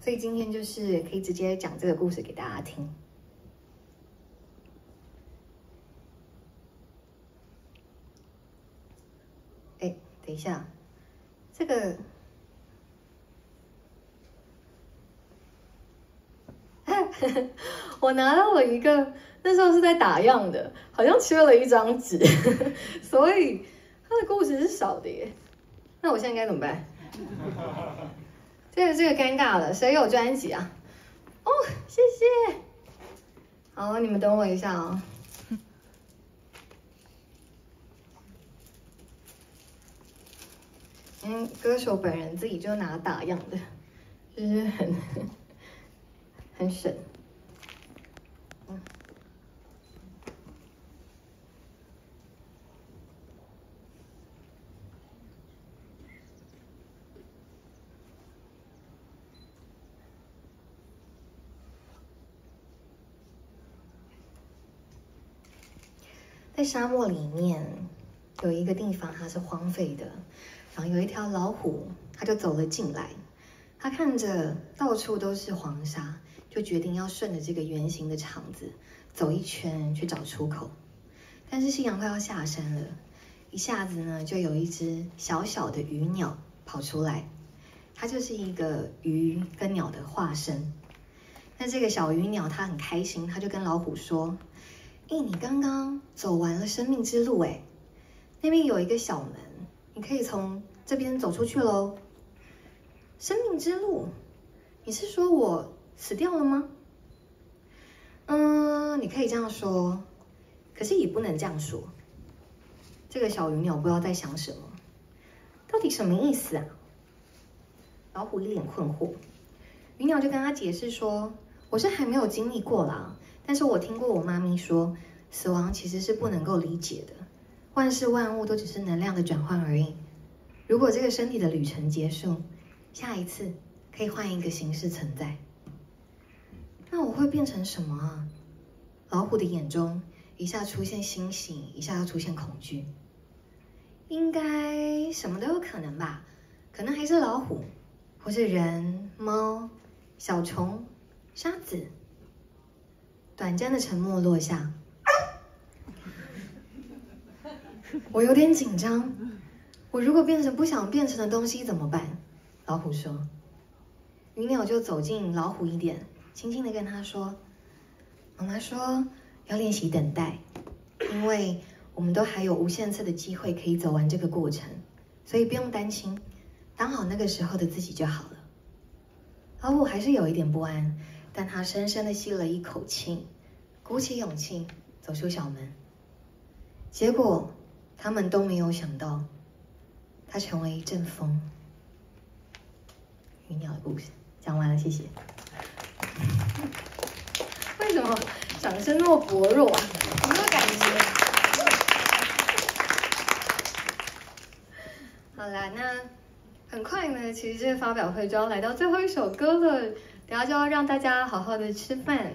所以今天就是可以直接讲这个故事给大家听。哎，等一下，这个，我拿到了一个，那时候是在打样的，好像缺了一张纸，所以他的故事是少的耶。那我现在该怎么办？这个这个尴尬了，谁有专辑啊？哦，谢谢。好，你们等我一下啊。嗯，歌手本人自己就拿打样的，就是很 很省。在沙漠里面有一个地方，它是荒废的，然后有一条老虎，它就走了进来。它看着到处都是黄沙，就决定要顺着这个圆形的场子走一圈去找出口。但是夕阳快要下山了，一下子呢，就有一只小小的鱼鸟跑出来，它就是一个鱼跟鸟的化身。那这个小鱼鸟它很开心，它就跟老虎说。哎，你刚刚走完了生命之路，哎，那边有一个小门，你可以从这边走出去喽。生命之路，你是说我死掉了吗？嗯，你可以这样说，可是也不能这样说。这个小鱼鸟不知道在想什么，到底什么意思啊？老虎一脸困惑，鱼鸟就跟他解释说：“我是还没有经历过啦。”但是我听过我妈咪说，死亡其实是不能够理解的，万事万物都只是能量的转换而已。如果这个身体的旅程结束，下一次可以换一个形式存在，那我会变成什么啊？老虎的眼中一下出现欣喜，一下又出现恐惧。应该什么都有可能吧？可能还是老虎，或是人、猫、小虫、沙子。短暂的沉默落下，我有点紧张。我如果变成不想变成的东西怎么办？老虎说。鱼鸟就走近老虎一点，轻轻的跟他说：“妈妈说要练习等待，因为我们都还有无限次的机会可以走完这个过程，所以不用担心，当好那个时候的自己就好了。”老虎还是有一点不安。但他深深的吸了一口气，鼓起勇气走出小门。结果，他们都没有想到，他成为一阵风。鱼鸟的故事讲完了，谢谢。为什么掌声那么薄弱？有没有感觉？好啦，那很快呢，其实这个发表会就要来到最后一首歌了。然后就要让大家好好的吃饭。